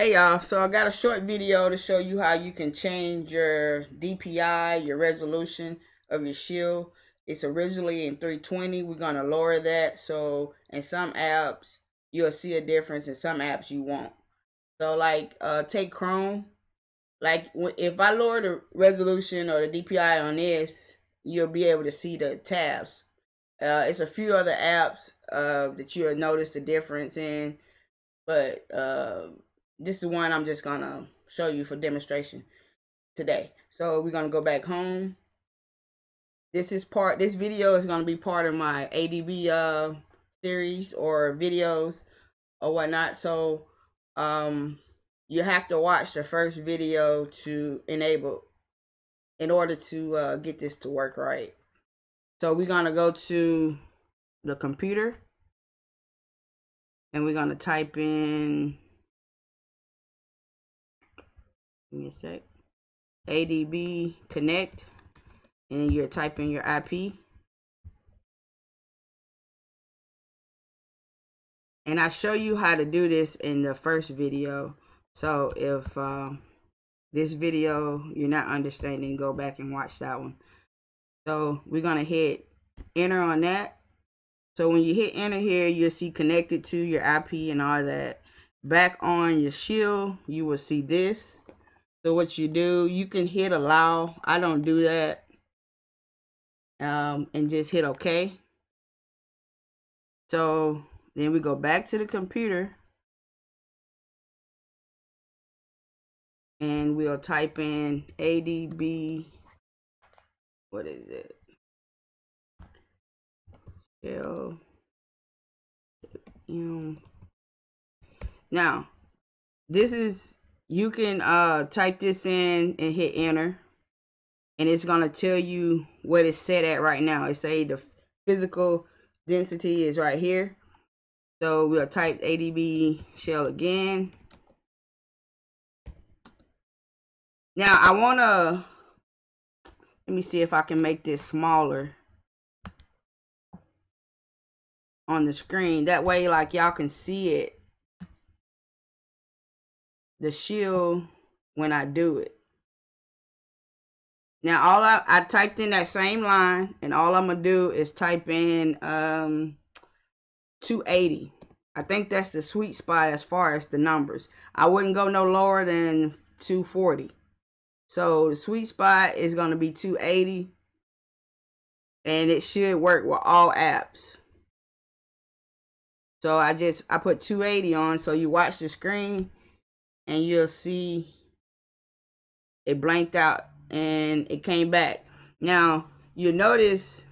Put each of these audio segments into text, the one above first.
Hey y'all, so I got a short video to show you how you can change your DPI, your resolution of your shield. It's originally in 320. We're going to lower that. So in some apps, you'll see a difference. In some apps, you won't. So like uh, take Chrome. Like if I lower the resolution or the DPI on this, you'll be able to see the tabs. Uh, it's a few other apps uh, that you'll notice the difference in. But... Uh, this is one I'm just gonna show you for demonstration today. So we're gonna go back home. This is part. This video is gonna be part of my ADB uh series or videos or whatnot. So um you have to watch the first video to enable in order to uh, get this to work right. So we're gonna go to the computer and we're gonna type in Give me a sec. ADB connect. And you're typing your IP. And I show you how to do this in the first video. So if uh, this video you're not understanding, go back and watch that one. So we're going to hit enter on that. So when you hit enter here, you'll see connected to your IP and all that. Back on your shield, you will see this. So what you do, you can hit allow. I don't do that. Um, and just hit OK. So then we go back to the computer. And we'll type in ADB. What is it? Shell. Now, this is you can uh type this in and hit enter and it's gonna tell you what it's set at right now. It say the physical density is right here. So we'll type adb shell again. Now i want to let me see if i can make this smaller on the screen. That way like y'all can see it the shield when I do it. Now all I, I typed in that same line and all I'm gonna do is type in um 280. I think that's the sweet spot as far as the numbers. I wouldn't go no lower than 240. So the sweet spot is gonna be 280 and it should work with all apps. So I just I put 280 on so you watch the screen and you'll see it blanked out and it came back. Now, you notice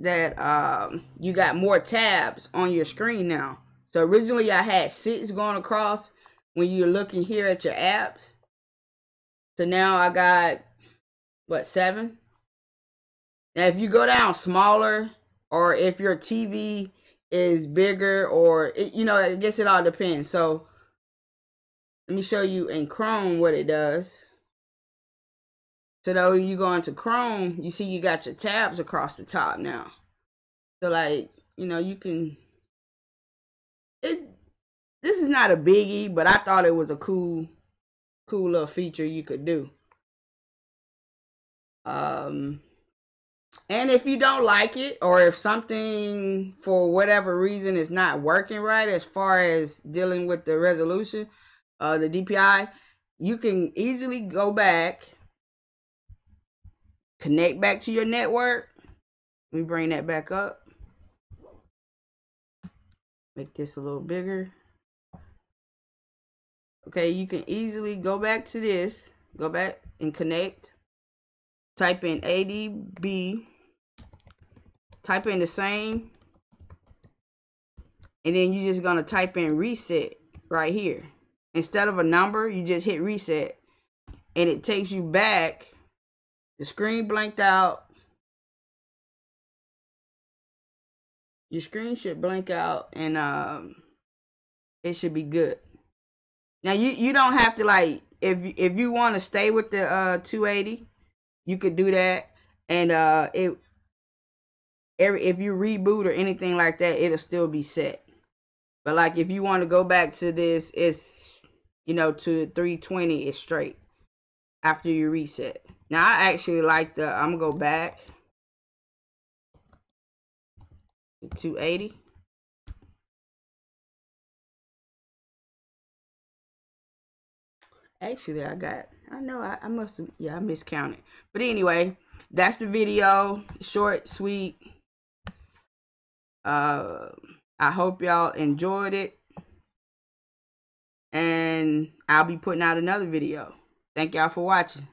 that um, you got more tabs on your screen now. So originally I had six going across when you're looking here at your apps. So now I got, what, seven? Now if you go down smaller or if your TV is bigger or it, you know i guess it all depends. So let me show you in chrome what it does. So though you go into chrome you see you got your tabs across the top now. So like you know you can it this is not a biggie but i thought it was a cool cool little feature you could do. Um and if you don't like it, or if something for whatever reason is not working right as far as dealing with the resolution, uh, the DPI, you can easily go back, connect back to your network. Let me bring that back up. Make this a little bigger. Okay, you can easily go back to this, go back and connect type in ADB, type in the same, and then you're just gonna type in reset right here. Instead of a number, you just hit reset, and it takes you back. The screen blanked out. Your screen should blank out, and um, it should be good. Now you you don't have to like if if you want to stay with the uh 280 you could do that and uh it every if you reboot or anything like that it'll still be set But like if you want to go back to this, it's you know to 320 it's straight after you reset. Now I actually like the I'm gonna go back to 280. Actually, I got, I know I, I must have, yeah, I miscounted. But anyway, that's the video. Short, sweet. Uh, I hope y'all enjoyed it. And I'll be putting out another video. Thank y'all for watching.